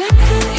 We're